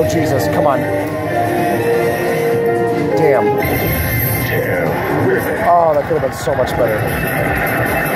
Oh, Jesus, come on. Damn. Damn. Oh, that could have been so much better.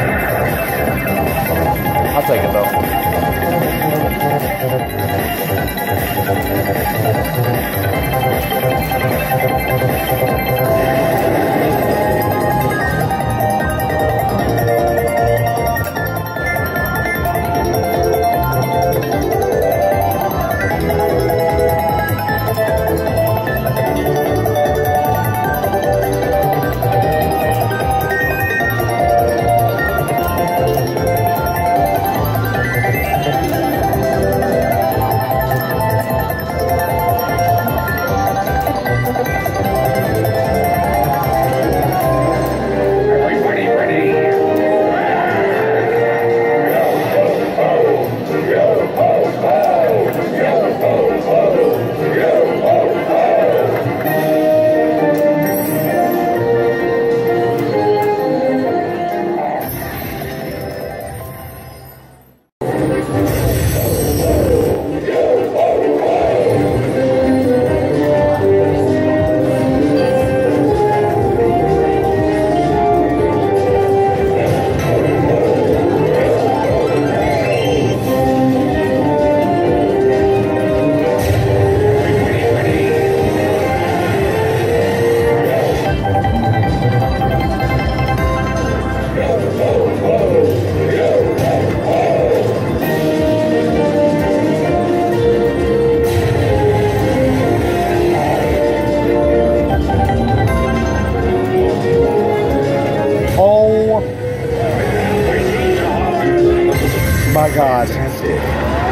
My god.